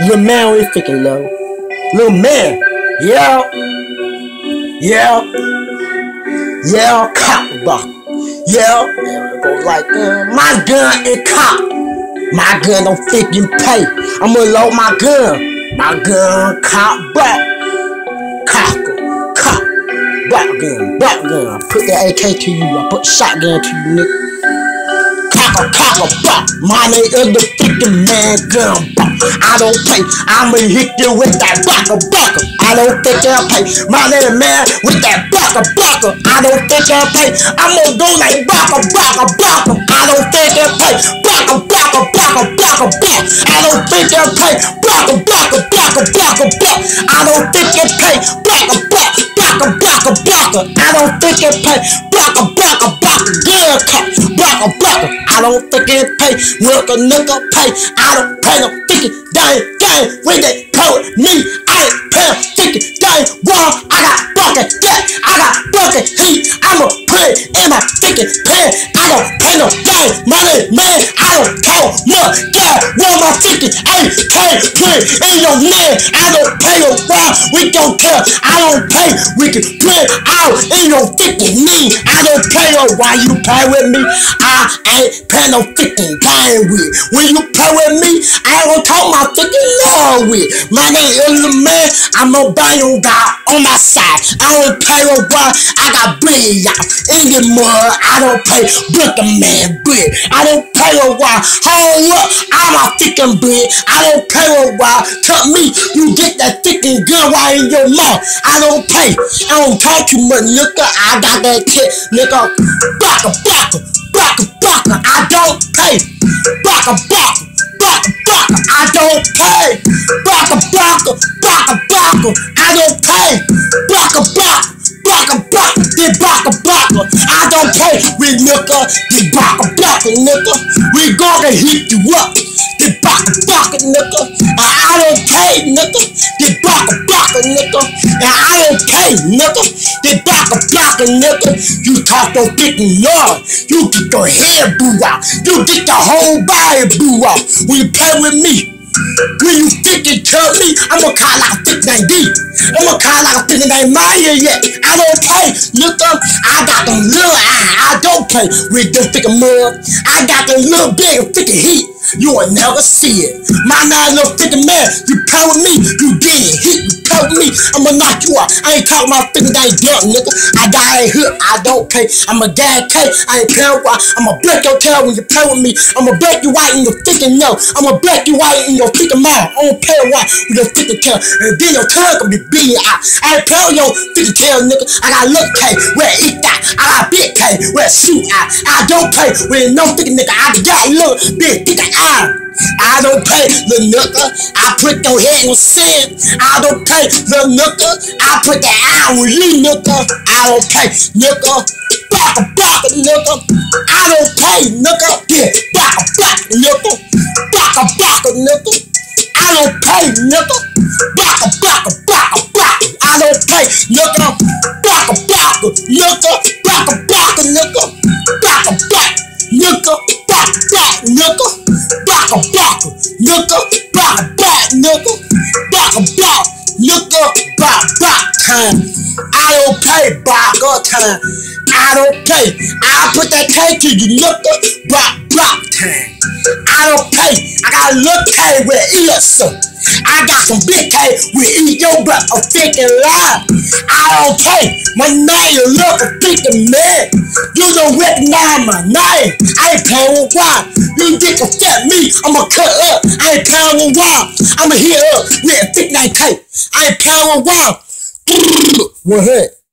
Little man, we freaking low. Little man, yeah, yeah, yeah, cop buck, yeah. Go like uh, my gun is cop. My gun don't freaking pay. I'ma load my gun. My gun cop buck, cop, black gun, black gun. I put the AK to you. I put shotgun to you, nigga. Copper, copper. My name is the freaking man gun buck. I don't pay. I'ma hit you with that bucker, bucker. I don't think I'll pay. My little man with that bucker, bucker. I don't think I'll pay. I'ma go like bucker, bucker, bucker. I don't think I'll pay. Bucker, bucker, bucker, bucker, buck. I don't think I'll pay. Bucker, bucker, bucker, bucker, buck. I don't think I'll pay. Bucker, buck, bucker, bucker, bucker. I don't think I'll pay. Bucker, bucker. Good cut. Bucker, bucker. I don't think it pay. Work a nigga pay. I don't pay no thinking dang gang when they play me. I ain't paying thinking dang wrong. I got bucket debt. I got bucket heat. I'ma put it in my thinking pen. I don't pay no dang money, man. I don't count much. Yeah, what my? Hey, can't put in your man. I don't pay why. We don't care. I don't pay. We can put out in your thinking me. I don't pay no why you play with me. I ain't paying no thinking game with. When you play with me, I gonna talk my thinking love with. My name is the man. I'm a bio guy on my side. I don't pay no why. I got bread y'all the mud. I don't pay but a man bread. I don't pay no why. Hold up, I'm a thinking bread. I don't pay no why. Tell me you get that thinking gun right in your mouth. I don't pay. I don't talk too much, nigga. I got that kid, nigga. Blocker, blocker, blocker, blocker. I don't pay. Blocker. I don't pay. Blocker, blocker, blocker, blocker. I don't pay. Blocker, blocker. Blocker, blocker, the blocker, blocker. I don't pay with nigga, the blocker, blocker, nigga. We gonna hit you up, the blocker, blocker. And I don't pay, nigga, the blocker, blocker, nigga. And I don't pay, nigga, the blocker, blocker, nigga. You talk your freaking yard, you get your hair blew out, you get your whole body blew out. When you play with me, when you it tell me, I'ma call out 59 D. I'ma call out 59 Maya yet. I don't play. Look up, I got them little eye. I don't play with them freaking mud. I got them little big freaking heat. You will never see it. My nine oh little freaking man, you play with me, you get it. Hit, you play with me, I'ma knock you out. I ain't talking about freaking that dump, nigga. I got a hook, I don't pay. I'm a dad K, I ain't playing with I'ma break your tail when you play with me. I'ma break you white in your freaking nose. I'ma break you white in your freaking mouth. I don't play white with your freaking tail. And then your tongue can be beating out. I ain't playing with your freaking tail, nigga. I got little K, where eat shoot out. I don't play with no freaking nigga. I got little big freaking eye. I don't pay the nooker. I put your head in sand. I don't pay the nooker. I put the eye on you, nooker. I don't pay nooker. Back a back nooker. I don't pay nooker. Yeah, back a back nooker. Back back nooker. I don't pay nooker. Time. I don't pay back up time. I don't pay. I put that K to you nooker. block block time. I don't pay. I got a little K with ears. I got some big K with eat your butt a freaking lie. I don't pay. My name look a freaking man. You don't recognize my name. I ain't playing with why. You think to step me, I'ma cut up. I ain't playing with why. I'ma hit up with a 59 K. I ain't playing with why. One hit.